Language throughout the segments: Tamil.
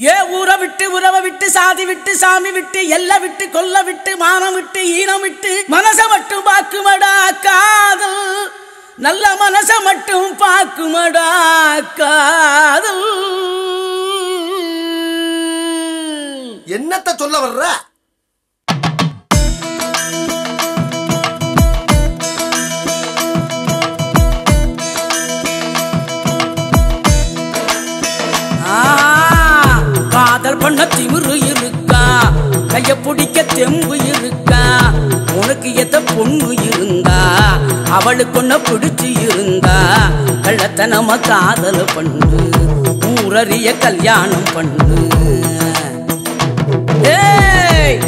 ஏ ஊரை விட்டு உறவை விட்டு சாதி விட்டு சாமி விட்டு எல்லை விட்டு கொல்ல விட்டு மானம் விட்டு ஈனம் விட்டு மனச மட்டும் பாக்குமடா காதல். நல்ல மனச மட்டும் பாக்குமடா காதல். என்னத்த சொல்ல வர்ற? செம்பு இருக்கா உனக்கு எத்த பொண்ணு இருந்தா? அவளுக்கு ஒன்ன பிடிச்சு இருந்தா? கள்ளத்தனம காதல் பண்ணு. ஊரறிய கல்யாணம் பண்ணு.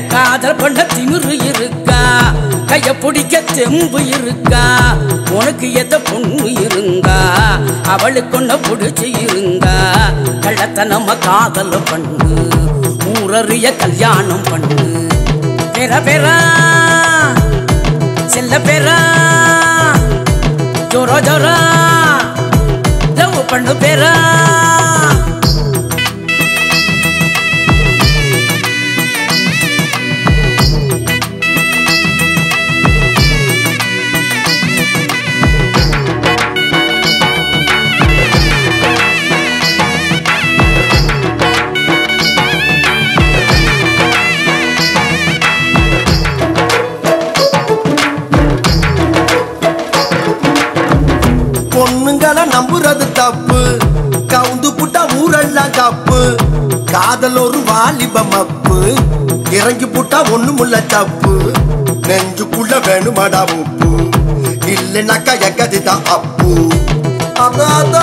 காதல் பண்ண திமிரு இருக்கா? கைய பிடிக்க செம்பு இருக்கா? உனக்கு எத பொண்ணு இருந்தா? அவளுக்கு ஒன்ன பிடிச்சு இருந்தா? கள்ளத்தனம காதல் பண்ணு. ஊரறிய கல்யாணம் பண்ணு. பெற பெறா செல்ல பெறா ஜோரோ ஜோரா. நம்புறது தப்பு. கவுந்து புட்டா ஊரெல்லாம் கப்பு. காதல் ஒரு வாலிப மப்பு இறங்கி புட்டா ஒண்ணுமுள்ள தப்பு. நெஞ்சுக்குள்ள வேணுமாடா உப்பு. இல்லைனாக்கா எங்கதிதான் அப்பு. அதான்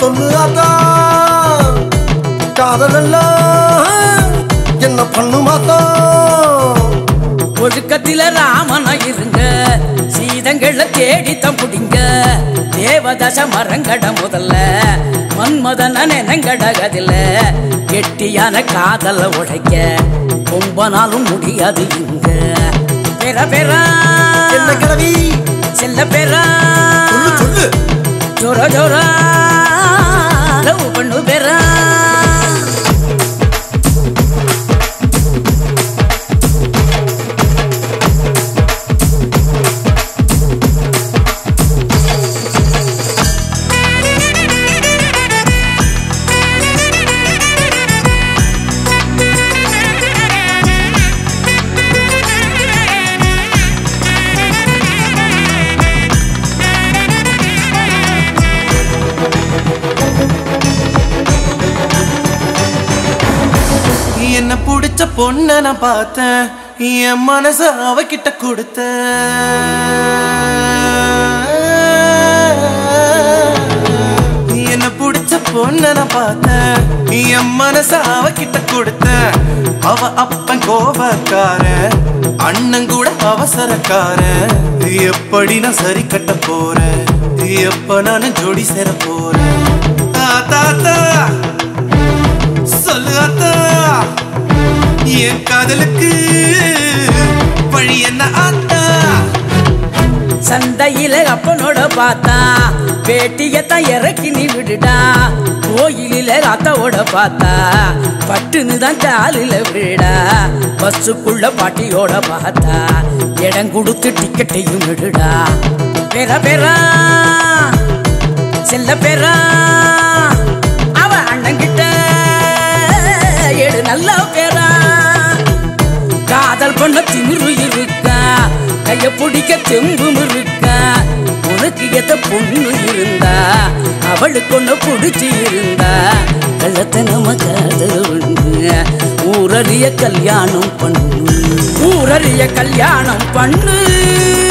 சொல்லு அதான் காதல் எல்லாம் சீதங்கள தேடித்தம் புடிங்க. தேவதச மரங்கட முதல்ல மன்மதன நினங்கடகதில கெட்டியான காதல உடைக்க ரொம்ப நாளும் முடியாது இங்க. பெற பெறா என்ன கிழவி? செல்ல பெறா சொல்லு சொல்லு. ஜோர ஜோரா. பொண்ண நான் பார்த்தேன் என் மனச அவகிட்ட கொடுத்த என்ன பிடிச்ச பொண்ண நான் பார்த்தேன் என் மனச அவகிட்ட கொடுத்த அவ அப்பன் கோபக்கார அண்ணன் கூட அவசரக்கார எப்படி நான் சரி கட்ட போறேன் எப்ப நான் ஜோடி சேர போறேன். தாத்தா சொல்லு தாத்தா. என் காதலுக்கு வழி என்ன ஆத்தா? சந்தையில அப்பனோட பார்த்தா பேட்டியத்தான் இறக்கி நீ விடுடா கோயிலில அத்தாவோட பார்த்தா பட்டுன்னு தான் காலில விடா பஸ்ஸுக்குள்ள பாட்டியோட பார்த்தா இடம் கொடுத்து டிக்கெட்டையும் விடுடா பெற பெறா செல்ல பெறா பிடிக்க செம்பும் இருக்கா? உனக்கு எத பொண்ணு இருந்தா? அவளுக்கு ஒன்று பிடிச்சி இருந்தா? கள்ளத்தனம காதல் ஒண்ணு. ஊரறிய கல்யாணம் பண்ணு. ஊரறிய கல்யாணம் பண்ணு.